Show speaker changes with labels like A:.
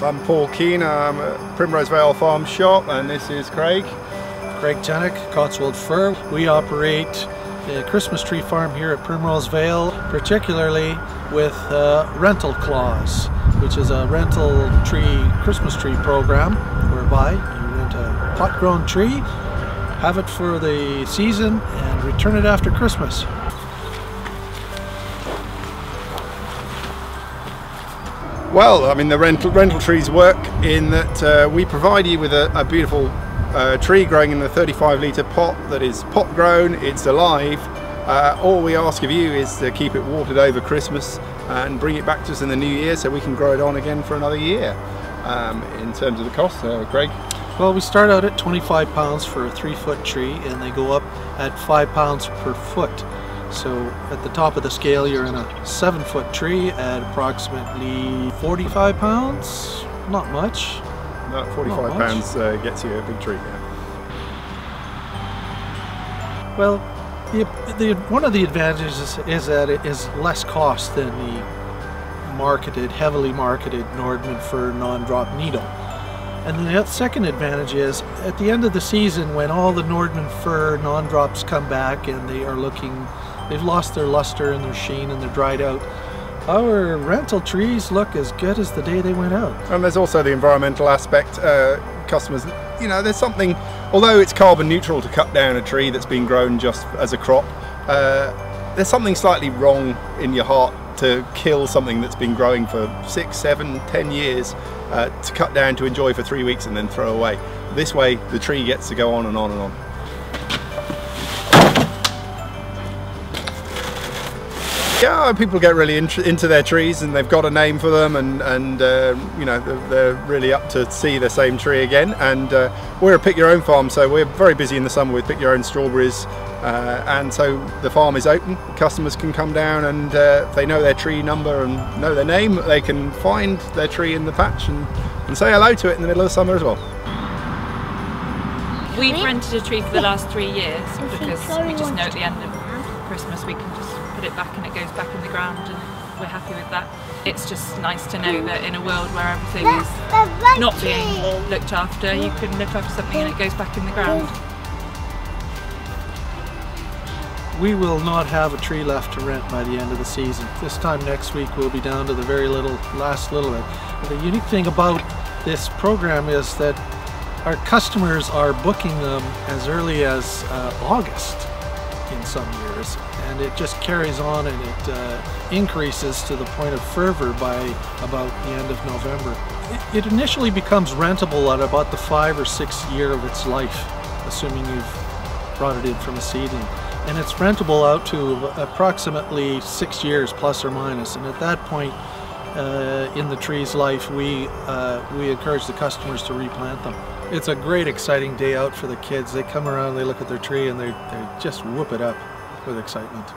A: I'm Paul Keene, I'm at Primrose Vale Farm Shop and this is Craig.
B: Craig Tenick, Cotswold Fir. We operate a Christmas tree farm here at Primrose Vale, particularly with a rental clause, which is a rental tree Christmas tree program whereby you rent a pot grown tree, have it for the season and return it after Christmas.
A: Well, I mean the rental rental trees work in that uh, we provide you with a, a beautiful uh, tree growing in a 35 litre pot that is pot grown, it's alive. Uh, all we ask of you is to keep it watered over Christmas and bring it back to us in the new year so we can grow it on again for another year. Um, in terms of the cost, uh, Craig?
B: Well, we start out at 25 pounds for a three foot tree and they go up at five pounds per foot. So at the top of the scale, you're in a seven foot tree at approximately 45 pounds. Not much.
A: About 45
B: Not
A: pounds uh, gets you a big tree. Yeah.
B: Well, the, the, one of the advantages is, is that it is less cost than the marketed, heavily marketed Nordmann fir non-drop needle. And the second advantage is at the end of the season when all the Nordmann fir non-drops come back and they are looking They've lost their luster and their sheen and they're dried out. Our rental trees look as good as the day they went out.
A: And there's also the environmental aspect. Uh, customers, you know, there's something, although it's carbon neutral to cut down a tree that's been grown just as a crop, uh, there's something slightly wrong in your heart to kill something that's been growing for six, seven, ten years, uh, to cut down to enjoy for three weeks and then throw away. This way, the tree gets to go on and on and on. Yeah, people get really into their trees and they've got a name for them and, and uh, you know, they're, they're, really up to see the same tree again. And uh, we're a pick your own farm, so we're very busy in the summer with pick your own strawberries. Uh, and so the farm is open, customers can come down and uh, if they know their tree number and know their name, they can find their tree in the patch and, and say hello to it in the middle of the summer as well.
C: We've rented a tree for the last three years because we just know at the end of Christmas we can just put it back and it goes back in the ground and we're happy with that. It's just nice to know that in a world where everything is not being looked after, you can look after something and it goes back in the ground.
B: We will not have a tree left to rent by the end of the season. This time next week we'll be down to the very little, last little bit. The unique thing about this program is that our customers are booking them as early as uh, August in some years and it just carries on and it uh, increases to the point of fervor by about the end of November. It, it initially becomes rentable at about the five or six year of its life, assuming you've brought it in from a seedling. And it's rentable out to approximately six years plus or minus. And at that point uh, in the tree's life, we, uh, we encourage the customers to replant them. It's a great exciting day out for the kids. They come around, they look at their tree and they, they just whoop it up with excitement.